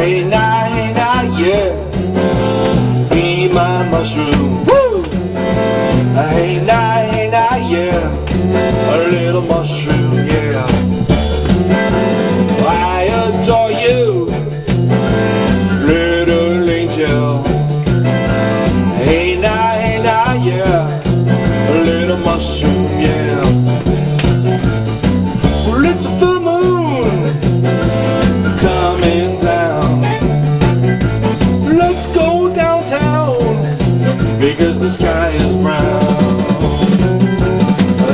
hey now, hey now, yeah. Be my mushroom. Woo! Hey now, hey now, yeah. A little mushroom, yeah. I you, little angel. Hey now, hey now, yeah. A little mushroom, yeah. Because the sky is brown.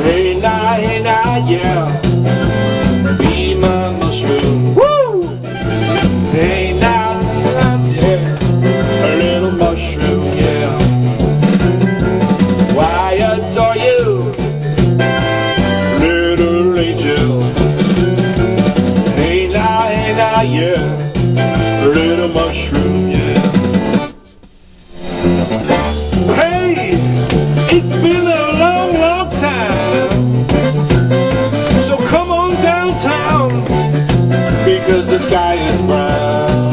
Hey now, hey now, yeah. Be my mushroom. Woo! Hey now, yeah. A little mushroom, yeah. Why adore you, little angel. The sky is brown.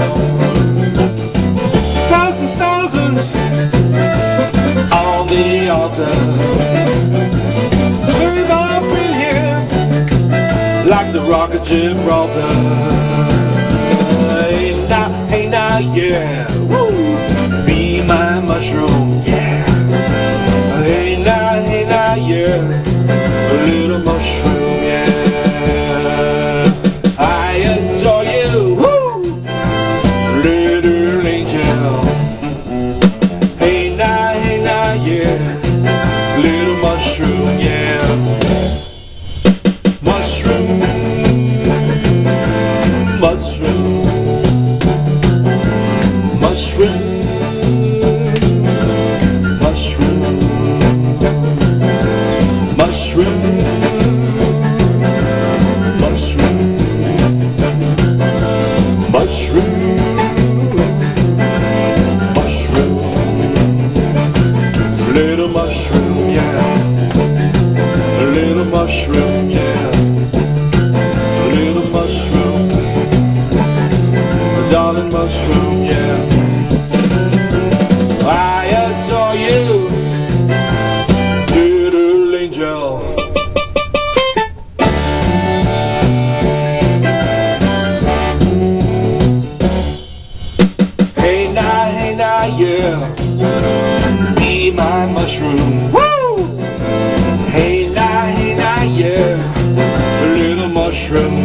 Thousands, thousands on the altar. We've all been here like the rock of Gibraltar. Hey now, hey now, yeah. Woo. Be my mushroom, yeah. Hey now, hey now, yeah. Little mushroom, yeah. Hey now, hey now, yeah. Be my mushroom. Woo! Hey now, hey now, yeah. A little mushroom,